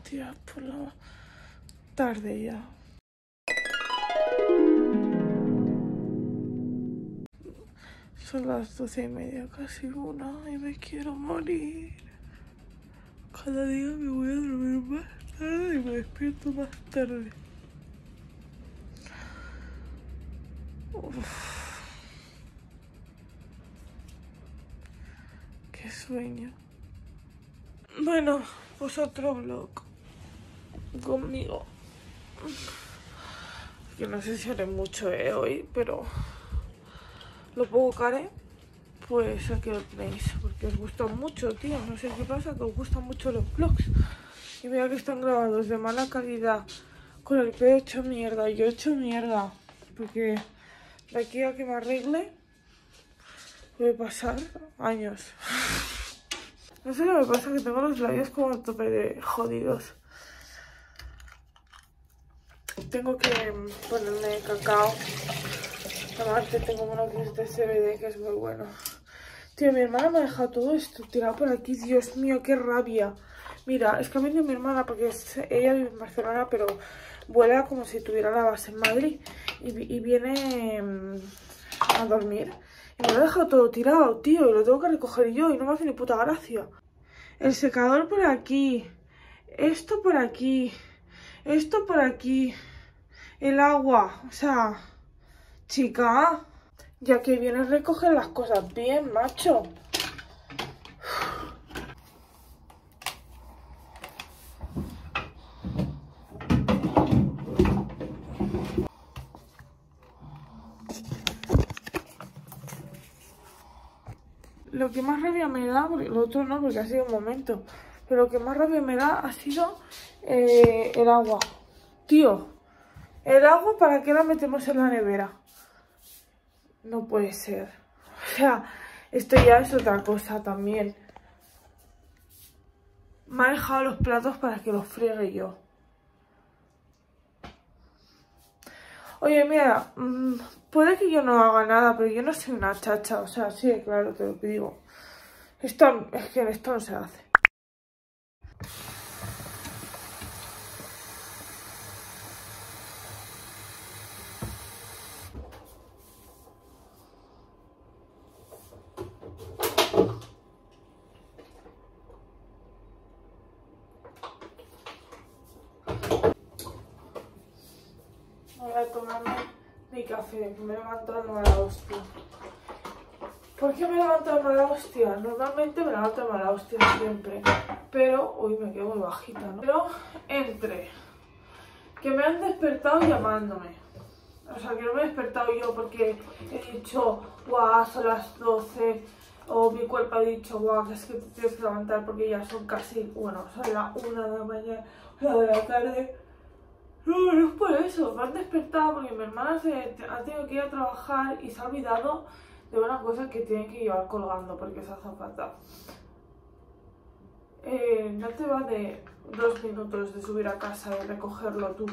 tía, por la tarde ya. Son las doce y media, casi una, y me quiero morir. Cada día me voy a dormir más tarde y me despierto más tarde. Uf. Qué sueño. Bueno, pues otro vlog conmigo. Que no sé si haré mucho eh, hoy, pero lo poco que haré, pues aquí lo tenéis. Porque os gustan mucho, tío. No sé qué pasa, que os gustan mucho los vlogs. Y mira que están grabados de mala calidad. Con el pelo hecho mierda. Yo he hecho mierda. Porque de aquí a que me arregle, a pasar años. No sé qué me pasa, que tengo los labios como a tope de jodidos. Tengo que ponerme cacao. Aparte tengo uno que es de CBD, que es muy bueno. Tío, mi hermana me ha dejado todo esto tirado por aquí. Dios mío, qué rabia. Mira, es que ha venido mi hermana porque es- ella vive en Barcelona, pero vuela como si tuviera la base en Madrid. Y, y viene mm, a dormir. Y me lo ha dejado todo tirado, tío. Y lo tengo que recoger yo y no me hace ni puta gracia. El secador por aquí. Esto por aquí. Esto por aquí. El agua. O sea, chica. Ya que vienes recoger las cosas bien, macho. Lo que más rabia me da, porque lo otro no, porque ha sido un momento, pero lo que más rabia me da ha sido eh, el agua. Tío, el agua, ¿para qué la metemos en la nevera? No puede ser. O sea, esto ya es otra cosa también. Me ha dejado los platos para que los friegue yo. Oye, mira, mm, puede que yo no haga nada, pero yo no soy una chacha. O sea, sí, claro, te lo digo. Esto, es que esto no se hace. Voy a tomarme mi café, que me he levantado de mala hostia. ¿Por qué me levanto de mala hostia? Normalmente me levanto de mala hostia siempre. Pero, uy, me quedo muy bajita, ¿no? Pero entre que me han despertado llamándome. O sea, que no me he despertado yo porque he dicho, guau, son las 12. O mi cuerpo ha dicho, guau, que es que te tienes que levantar porque ya son casi, bueno, son las 1 de la mañana, la de la tarde. No, no es por eso, me han despertado porque mi hermana se ha tenido que ir a trabajar y se ha olvidado de una cosa que tiene que llevar colgando porque es azafata. Eh, no te va de dos minutos de subir a casa y recogerlo tú,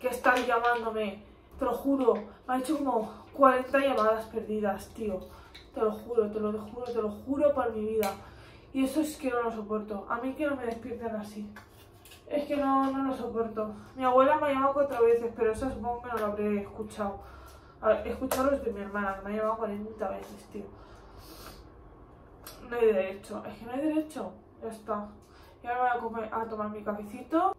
que estás llamándome, te lo juro, me ha hecho como 40 llamadas perdidas, tío. Te lo juro, te lo juro, te lo juro por mi vida. Y eso es que no lo soporto. A mí que no me despierten así. Es que no, no lo soporto. Mi abuela me ha llamado cuatro veces, pero eso supongo que no lo habré escuchado. He escuchado los de mi hermana, que me ha llamado 40 veces, tío. No hay derecho. Es que no hay derecho. Ya está. Y ahora me voy a, comer- a tomar mi cafecito.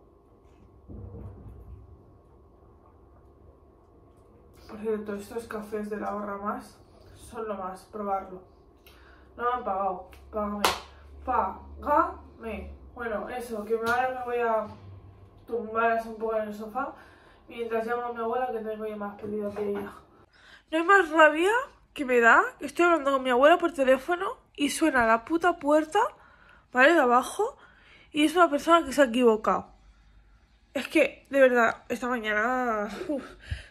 Por cierto, estos cafés de la hora más son lo más. Probarlo. No me han pagado. Págame. Págame. Bueno, eso, que ahora me voy a tumbar así un poco en el sofá mientras llamo a mi abuela que tengo ya más pedido que ella. No hay más rabia que me da que estoy hablando con mi abuela por teléfono y suena la puta puerta, ¿vale? De abajo y es una persona que se ha equivocado. Es que, de verdad, esta mañana.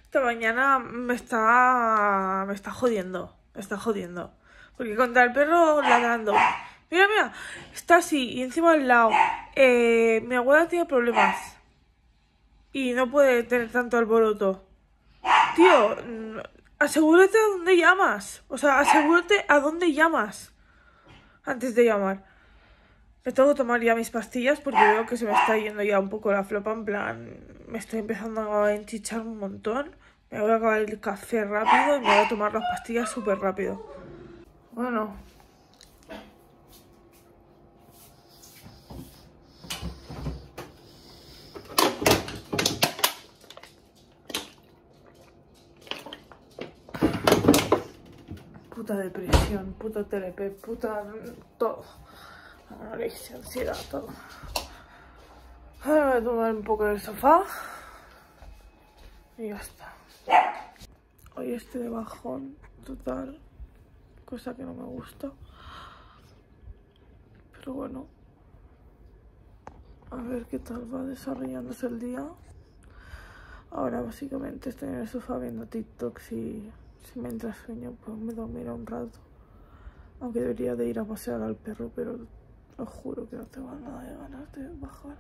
esta mañana me está. Me está jodiendo. Me está jodiendo. Porque contra el perro ladrando. Mira, mira. Está así. Y encima al lado. Eh, mi abuela tiene problemas. Y no puede tener tanto alboroto. Tío, asegúrate a dónde llamas. O sea, asegúrate a dónde llamas. Antes de llamar. Me tengo que tomar ya mis pastillas porque veo que se me está yendo ya un poco la flopa. En plan, me estoy empezando a enchichar un montón. Me voy a acabar el café rápido y me voy a tomar las pastillas súper rápido. Bueno. Puta depresión, puta TLP, puta... todo. Anorexia, ansiedad, todo. Ahora voy a tomar un poco del sofá. Y ya está. Hoy estoy de bajón total. Cosa que no me gusta. Pero bueno. A ver qué tal va desarrollándose el día. Ahora básicamente estoy en el sofá viendo TikToks y si me entra sueño pues me dormiré un rato. Aunque debería de ir a pasear al perro, pero os juro que no tengo nada de ganas de bajar.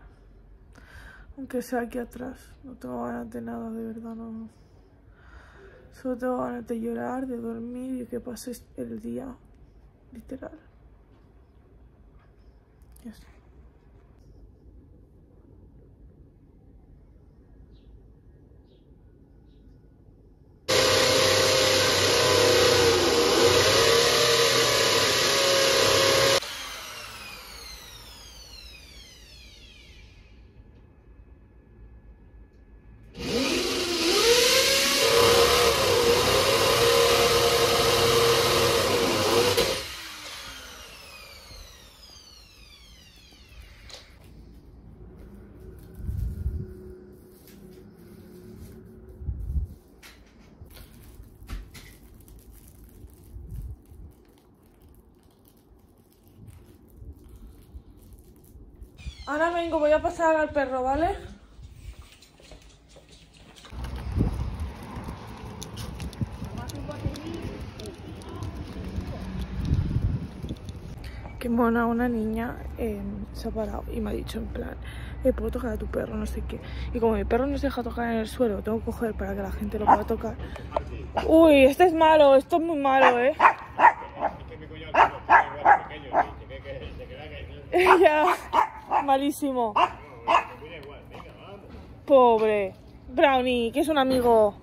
Aunque sea aquí atrás, no tengo ganas de nada, de verdad, no. Solo tengo ganas de llorar, de dormir y que pase el día, literal. Ya está. Ahora vengo, voy a pasar al perro, ¿vale? Qué mona una niña eh, se ha parado y me ha dicho en plan, eh, puedo tocar a tu perro, no sé qué. Y como mi perro no se deja tocar en el suelo, tengo que coger para que la gente lo pueda tocar. Uy, este es malo, esto es muy malo, ¿eh? ya, malísimo. Pobre. Brownie, que es un amigo.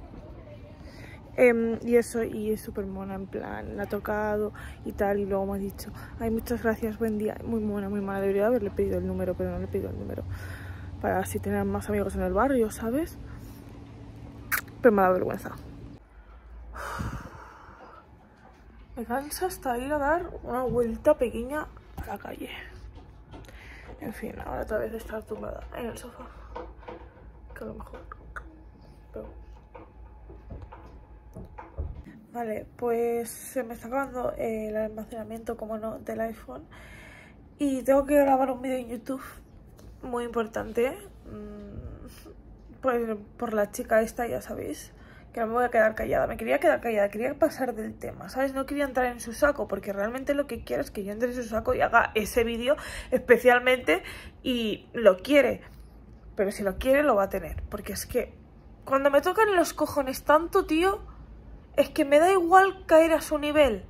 Em, y eso, y es súper mona, en plan, la ha tocado y tal, y luego me ha dicho, ay, muchas gracias, buen día, muy mona, muy mala, debería haberle pedido el número, pero no le he pedido el número, para así tener más amigos en el barrio, ¿sabes? Pero me da vergüenza. Me cansa hasta ir a dar una vuelta pequeña a la calle. En fin, ahora otra vez estar tumbada en el sofá. Que a lo mejor. Pero... Vale, pues se me está acabando el almacenamiento, como no, del iPhone. Y tengo que grabar un vídeo en YouTube muy importante. Pues por la chica esta, ya sabéis que me voy a quedar callada. Me quería quedar callada, quería pasar del tema, ¿sabes? No quería entrar en su saco, porque realmente lo que quiero es que yo entre en su saco y haga ese vídeo especialmente y lo quiere. Pero si lo quiere, lo va a tener. Porque es que cuando me tocan los cojones tanto, tío, es que me da igual caer a su nivel.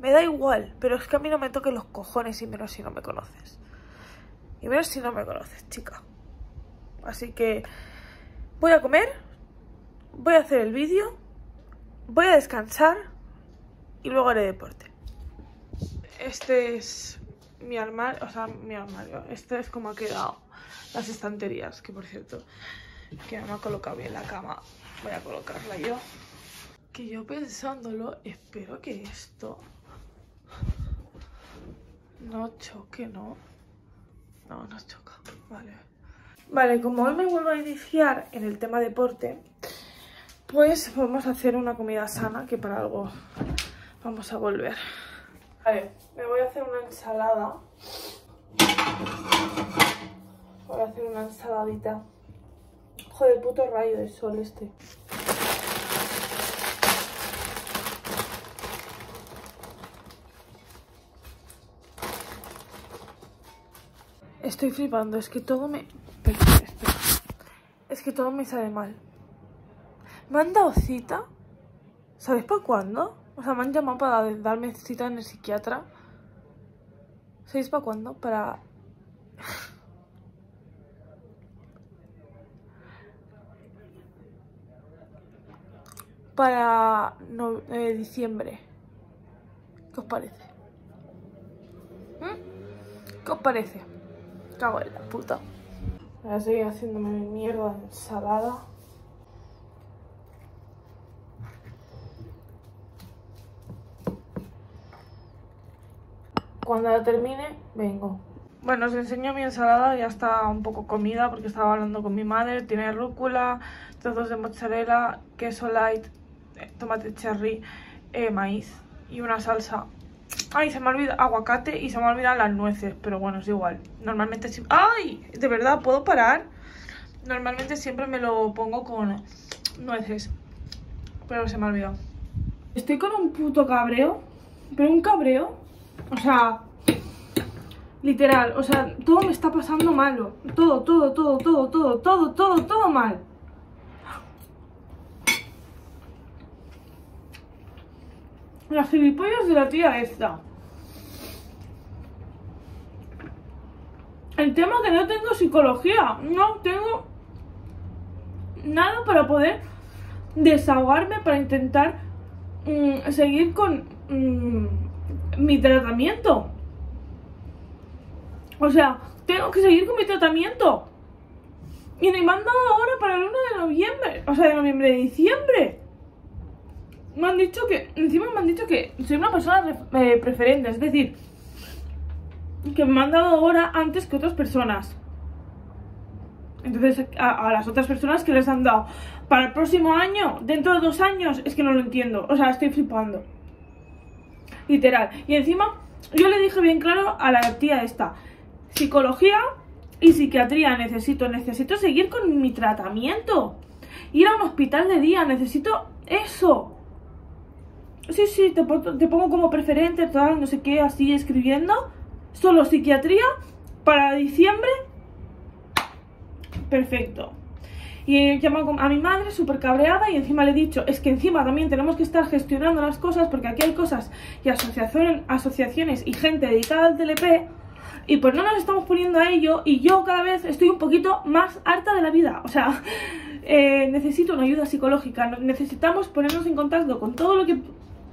Me da igual, pero es que a mí no me toquen los cojones y menos si no me conoces. Y menos si no me conoces, chica. Así que voy a comer voy a hacer el vídeo, voy a descansar y luego haré deporte. Este es mi armario, o sea, mi armario. Este es como ha quedado las estanterías, que por cierto, que no me ha colocado bien la cama. Voy a colocarla yo. Que yo pensándolo, espero que esto no choque, ¿no? No, no choca, vale. Vale, como hoy me vuelvo a iniciar en el tema deporte, pues vamos a hacer una comida sana, que para algo vamos a volver. Vale, me voy a hacer una ensalada. Voy a hacer una ensaladita. Joder, puto rayo de sol este. Estoy flipando, es que todo me... Es que todo me sale mal. Me han dado cita. ¿Sabéis para cuándo? O sea, me han llamado para darme cita en el psiquiatra. ¿Sabéis para cuándo? Para para no, eh, diciembre. ¿Qué os parece? ¿Mm? ¿Qué os parece? Cago en la puta. Voy a seguir haciéndome mi mierda ensalada. Cuando la termine, vengo. Bueno, os enseño mi ensalada, ya está un poco comida porque estaba hablando con mi madre. Tiene rúcula, trozos de mozzarella, queso light, eh, tomate cherry, eh, maíz y una salsa. Ay, se me olvida aguacate y se me olvidan las nueces, pero bueno, es igual. Normalmente sí. ¡Ay! De verdad, ¿puedo parar? Normalmente siempre me lo pongo con nueces, pero se me ha olvidado. Estoy con un puto cabreo, pero un cabreo, o sea, literal, o sea, todo me está pasando malo. Todo, todo, todo, todo, todo, todo, todo, todo mal. Las gilipollas de la tía esta. El tema que no tengo psicología. No tengo nada para poder desahogarme para intentar mm, seguir con mm, mi tratamiento. O sea, tengo que seguir con mi tratamiento. Y me han dado ahora para el 1 de noviembre. O sea, de noviembre, de diciembre me han dicho que, encima me han dicho que soy una persona eh, preferente, es decir, que me han dado hora antes que otras personas. Entonces, a, las otras personas que les han dado para el próximo año, dentro de dos años, es que no lo entiendo. O sea, estoy flipando. Literal. Y encima, yo le dije bien claro a la tía esta, psicología y psiquiatría necesito, necesito seguir con mi tratamiento. Ir a un hospital de día, necesito eso sí, sí, te, pongo como preferente, tal, no sé qué, así escribiendo. Solo psiquiatría para diciembre. Perfecto. Y he llamado a mi madre súper cabreada y encima le he dicho, es que encima también tenemos que estar gestionando las cosas porque aquí hay cosas y asociaciones y gente dedicada al TLP y pues no nos estamos poniendo a ello y yo cada vez estoy un poquito más harta de la vida. O sea, eh, necesito una ayuda psicológica, necesitamos ponernos en contacto con todo lo que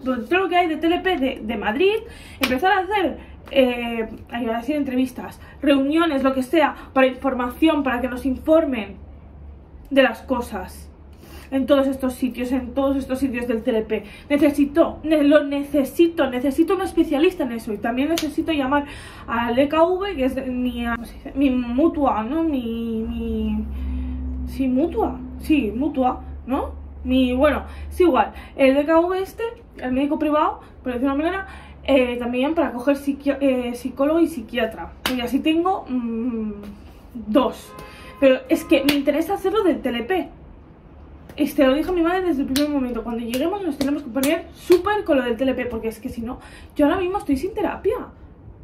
todo lo que hay de TLP de, Madrid, empezar a hacer eh, a entrevistas, reuniones, lo que sea, para información, para que nos informen de las cosas en todos estos sitios, en todos estos sitios del TLP. Necesito, lo necesito, necesito un especialista en eso y también necesito llamar al EKV, que es mi, mi mutua, ¿no? Mi, mi... Sí, mutua, sí, mutua, ¿no? Mi, bueno, es igual, el EKV este el médico privado, por decirlo de una manera, eh, también para coger eh, psicólogo y psiquiatra. Y así tengo mm, dos. Pero es que me interesa hacerlo del TLP. Este lo dijo mi madre desde el primer momento. Cuando lleguemos nos tenemos que poner súper con lo del TLP, porque es que si no, yo ahora mismo estoy sin terapia.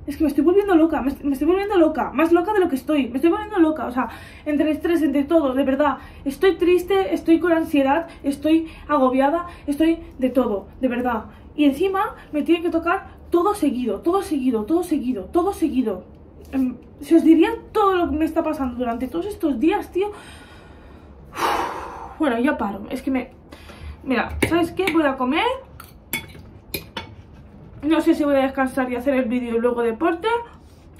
Es que me estoy volviendo loca, me, estoy volviendo loca, más loca de lo que estoy, me estoy volviendo loca, o sea, entre estrés, entre todo, de verdad, estoy triste, estoy con ansiedad, estoy agobiada, estoy de todo, de verdad. Y encima me tiene que tocar todo seguido, todo seguido, todo seguido, todo seguido. Em, si os diría todo lo que me está pasando durante todos estos días, tío. Bueno, ya paro, es que me... Mira, ¿sabes qué? Voy a comer no sé si voy a descansar y hacer el vídeo y luego deporte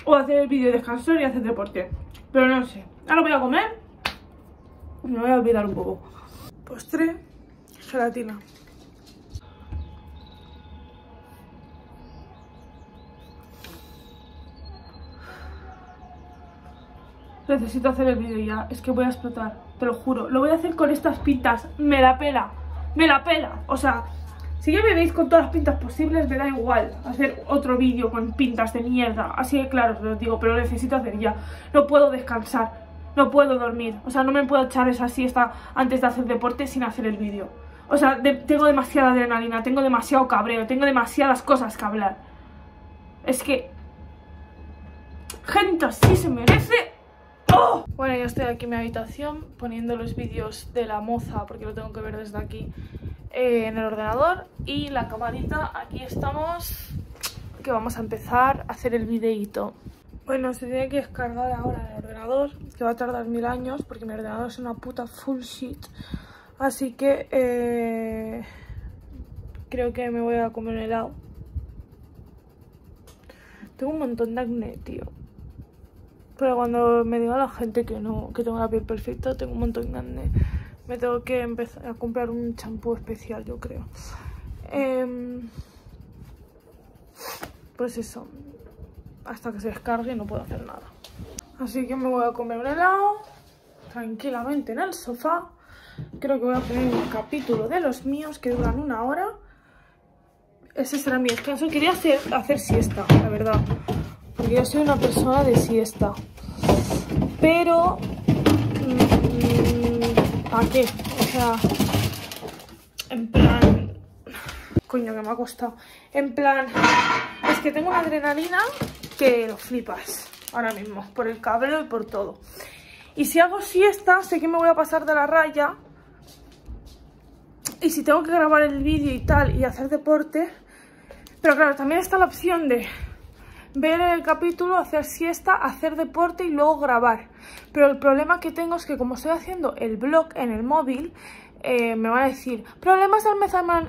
o hacer el vídeo y descansar y hacer deporte. Pero no sé. Ahora voy a comer. Me voy a olvidar un poco. Postre, gelatina. Necesito hacer el vídeo ya, es que voy a explotar, te lo juro. Lo voy a hacer con estas pintas, me la pela, me la pela. O sea, si ya me veis con todas las pintas posibles, me da igual hacer otro vídeo con pintas de mierda. Así que claro, os lo digo, pero necesito hacer ya. No puedo descansar, no puedo dormir. O sea, no me puedo echar esa siesta antes de hacer deporte sin hacer el vídeo. O sea, tengo demasiada adrenalina, tengo demasiado cabreo, tengo demasiadas cosas que hablar. Es que... Gente así se merece... Bueno, ya estoy aquí en mi habitación poniendo los vídeos de la moza porque lo tengo que ver desde aquí. Eh, en el ordenador y la camarita, aquí estamos, que vamos a empezar a hacer el videíto. Bueno, se tiene que descargar ahora el ordenador, que va a tardar mil años, porque mi ordenador es una puta full shit. Así que eh, creo que me voy a comer un helado. Tengo un montón de acné, tío. Pero cuando me diga la gente que no, que tengo la piel perfecta, tengo un montón de acné. Me tengo que empezar a comprar un champú especial, yo creo. Em, pues eso, hasta que se descargue no puedo hacer nada. Así que me voy a comer un helado tranquilamente en el sofá. Creo que voy a poner un capítulo de los míos que duran una hora. Ese será mi descanso. Quería hacer, hacer siesta, la verdad. Porque yo soy una persona de siesta. Pero... Mmm, ¿A qué? O sea... En plan... Coño, que me ha costado. En plan... Es que tengo una adrenalina que lo flipas ahora mismo, por el cabreo y por todo. Y si hago siesta, sé que me voy a pasar de la raya. Y si tengo que grabar el vídeo y tal y hacer deporte... Pero claro, también está la opción de ver el capítulo, hacer siesta, hacer deporte y luego grabar. Pero el problema que tengo es que como estoy haciendo el blog en el móvil, eh, me van a decir, problemas de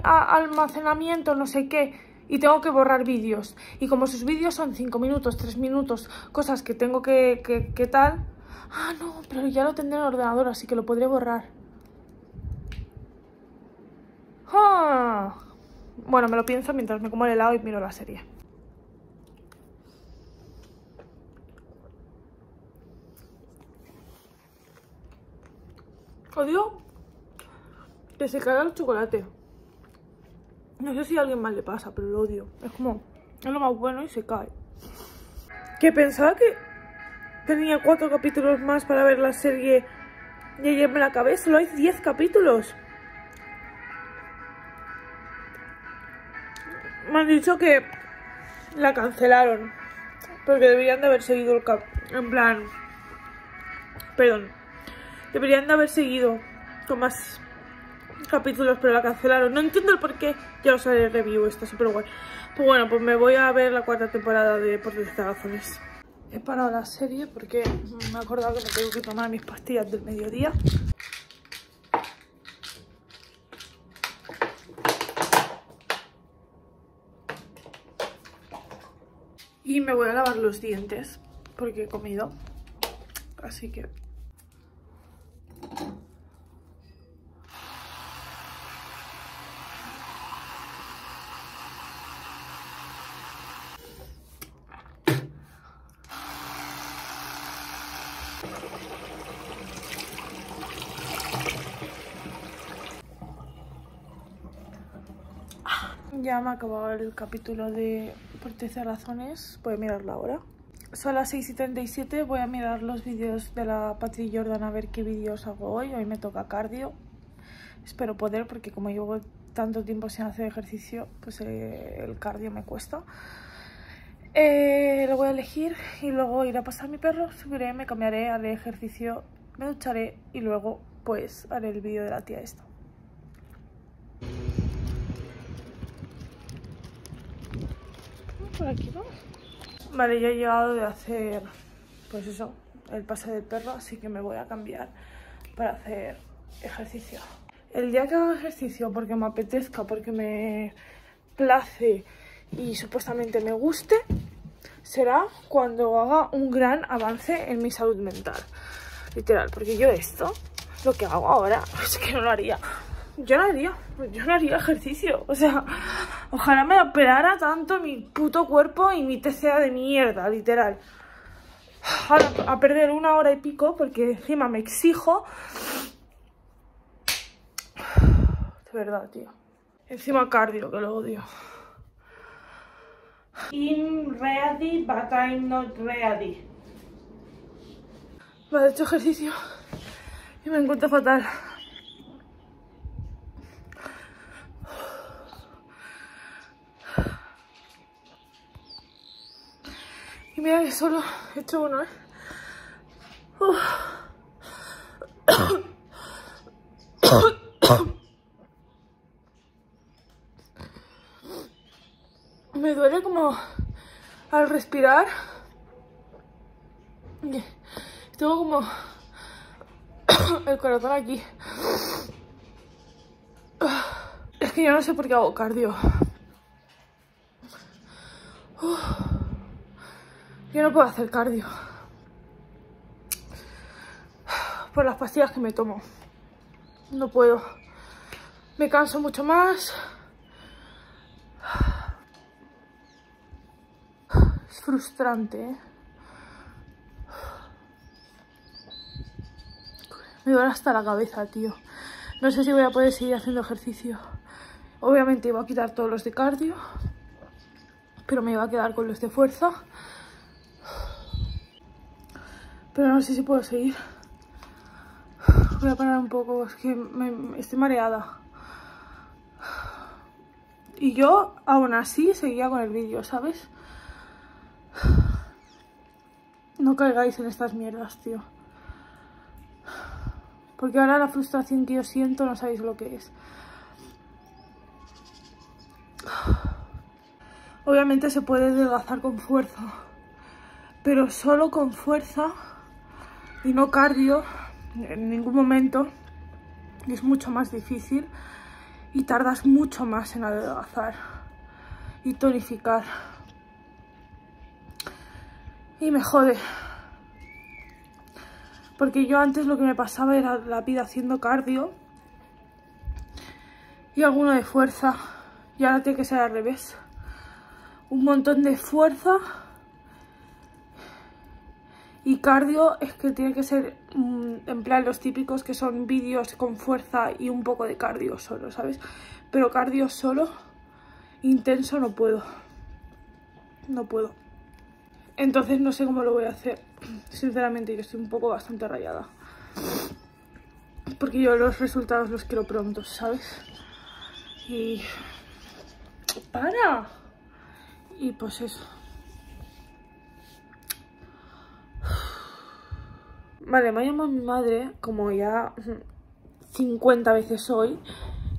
almacenamiento, no sé qué y tengo que borrar vídeos. Y como sus vídeos son 5 minutos, 3 minutos, cosas que tengo que, que, tal... Ah, no, pero ya lo tendré en el ordenador, así que lo podré borrar. Ah. Bueno, me lo pienso mientras me como el helado y miro la serie. Odio que se caiga el chocolate. No sé si a alguien más le pasa, pero lo odio. Es como, es lo más bueno y se cae. Que pensaba que tenía cuatro capítulos más para ver la serie y ayer me la acabé. Solo hay diez capítulos. Me han dicho que la cancelaron. Porque deberían de haber seguido el cap... En plan... Perdón. Deberían de haber seguido con más capítulos, pero la cancelaron. No entiendo el por qué. Ya os haré review, está súper guay. Pues bueno, pues me voy a ver la cuarta temporada de Por razones. He parado la serie porque me he acordado que me tengo que tomar mis pastillas del mediodía. Y me voy a lavar los dientes porque he comido. Así que Ya me ha acabado el capítulo de Por 13 razones. Voy a mirarlo ahora. Son las 6 y 37. Voy a mirar los vídeos de la Patri Jordan a ver qué vídeos hago hoy. Hoy me toca cardio. Espero poder porque como llevo tanto tiempo sin hacer ejercicio, pues eh, el cardio me cuesta. Eh, lo voy a elegir y luego iré a pasar a mi perro, subiré, me cambiaré, haré ejercicio, me ducharé y luego pues haré el vídeo de la tía esta. Por aquí vamos. Vale, ya he llegado de hacer, pues eso, el pase del perro, así que me voy a cambiar para hacer ejercicio. El día que haga ejercicio, porque me apetezca, porque me place y supuestamente me guste, será cuando haga un gran avance en mi salud mental. Literal, porque yo esto, lo que hago ahora, es que no lo haría yo no haría, yo no haría ejercicio. O sea, ojalá me operara tanto mi puto cuerpo y mi TCA de mierda, literal. Ahora, a perder una hora y pico porque encima me exijo. De verdad, tío. Encima cardio, que lo odio. I'm ready, but I'm not ready. he hecho ejercicio y me encuentro fatal. Y mira solo he hecho uno. Me duele como al respirar. Tengo como el corazón aquí. Es que yo no sé por qué hago cardio. Yo no puedo hacer cardio. Por las pastillas que me tomo. No puedo. Me canso mucho más. Es frustrante, ¿eh? Me duele hasta la cabeza, tío. No sé si voy a poder seguir haciendo ejercicio. Obviamente iba a quitar todos los de cardio. Pero me iba a quedar con los de fuerza. Pero no sé si puedo seguir. Voy a parar un poco, es que estoy mareada. Y yo, aún así, seguía con el vídeo, ¿sabes? No caigáis en estas mierdas, tío. Porque ahora la frustración que yo siento no sabéis lo que es. Obviamente se puede adelgazar con fuerza. Pero solo con fuerza y no cardio en ningún momento es mucho más difícil y tardas mucho más en adelgazar y tonificar. Y me jode porque yo antes lo que me pasaba era la vida haciendo cardio y alguno de fuerza y ahora tiene que ser al revés. Un montón de fuerza y cardio es que tiene que ser mm, en plan los típicos que son vídeos con fuerza y un poco de cardio solo, ¿sabes? Pero cardio solo, intenso, no puedo. No puedo. Entonces no sé cómo lo voy a hacer. Sinceramente yo estoy un poco bastante rayada. Porque yo los resultados los quiero pronto, ¿sabes? Y... ¡Para! Y pues eso. Vale, me ha llamado mi madre, como ya 50 veces hoy,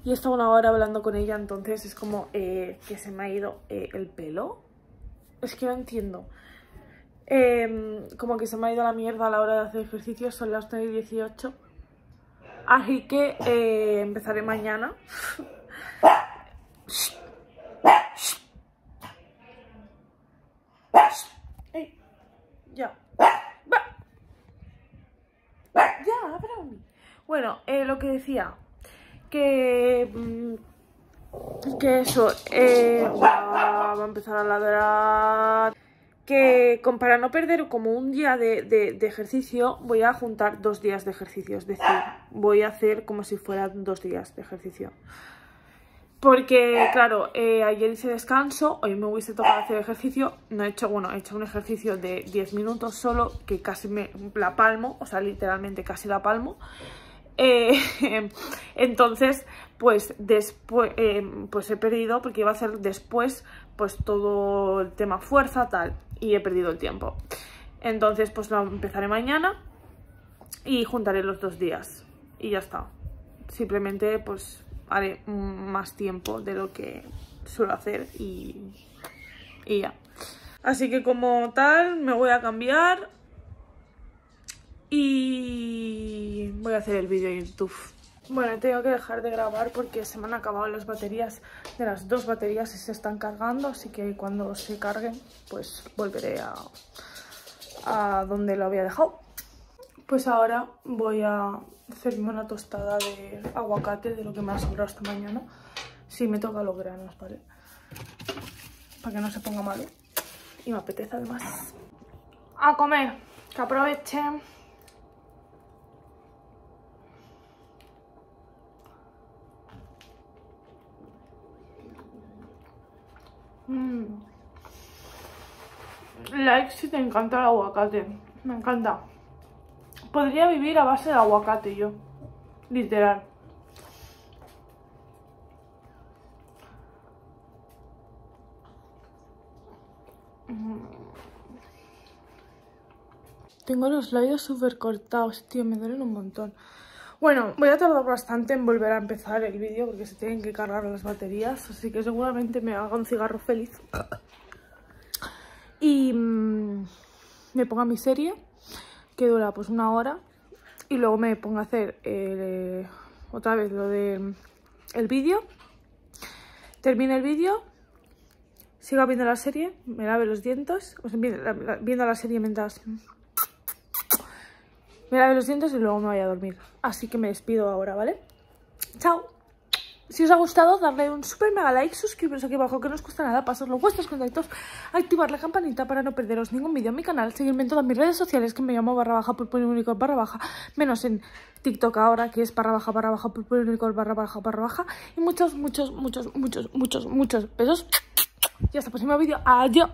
y he estado una hora hablando con ella, entonces es como eh, que se me ha ido eh, el pelo. Es que no entiendo. Em, como que se me ha ido la mierda a la hora de hacer ejercicio, son las 9 y 18. Así que eh, empezaré mañana. Bueno, eh, lo que decía, que... Mm, que eso, eh, va a empezar a ladrar. Que para no perder como un día de, ejercicio, voy a juntar dos días de ejercicio. Es decir, voy a hacer como si fueran dos días de ejercicio. Porque, claro, eh, ayer hice descanso, hoy me hubiese tocado hacer ejercicio. No he hecho, bueno, he hecho un ejercicio de 10 minutos solo, que casi me la palmo, o sea, literalmente casi la palmo. Eh, entonces, pues después, eh, pues he perdido, porque iba a hacer después, pues todo el tema fuerza, tal, y he perdido el tiempo. Entonces, pues lo empezaré mañana y juntaré los dos días. Y ya está. Simplemente, pues haré más tiempo de lo que suelo hacer y, y ya. Así que como tal, me voy a cambiar y voy a hacer el vídeo en YouTube. Bueno, tengo que dejar de grabar porque se me han acabado las baterías de las dos baterías y se están cargando, así que cuando se carguen, pues volveré a, donde lo había dejado. Pues ahora voy a hacerme una tostada de aguacate de lo que me ha sobrado esta mañana. Sí, me toca los granos, ¿vale? Para que no se ponga malo. Y me apetece además. A comer, que aprovechen. Mm. Like si te encanta el aguacate. Me encanta. Podría vivir a base de aguacate yo. Literal. Tengo los labios súper cortados, tío, me duelen un montón. Bueno, voy a tardar bastante en volver a empezar el vídeo porque se tienen que cargar las baterías, así que seguramente me haga un cigarro feliz. Y mm, me ponga mi serie que dura pues una hora y luego me pongo a hacer eh, otra vez lo de el vídeo. Termino el vídeo, sigo viendo la serie, me lave los dientes, o sea, viendo la serie mientras me lave los dientes y luego me voy a dormir. Así que me despido ahora, ¿vale? Chao. Si os ha gustado, darle un super mega like, suscribiros aquí abajo que no os cuesta nada, pasarlo vuestros contactos, activar la campanita para no perderos ningún vídeo en mi canal, seguirme en todas mis redes sociales que me llamo barra baja purpur único barra baja, menos en TikTok ahora que es barra baja barra baja purpur único barra baja barra baja y muchos, muchos, muchos, muchos, muchos, muchos besos. Y hasta el próximo vídeo. Adiós.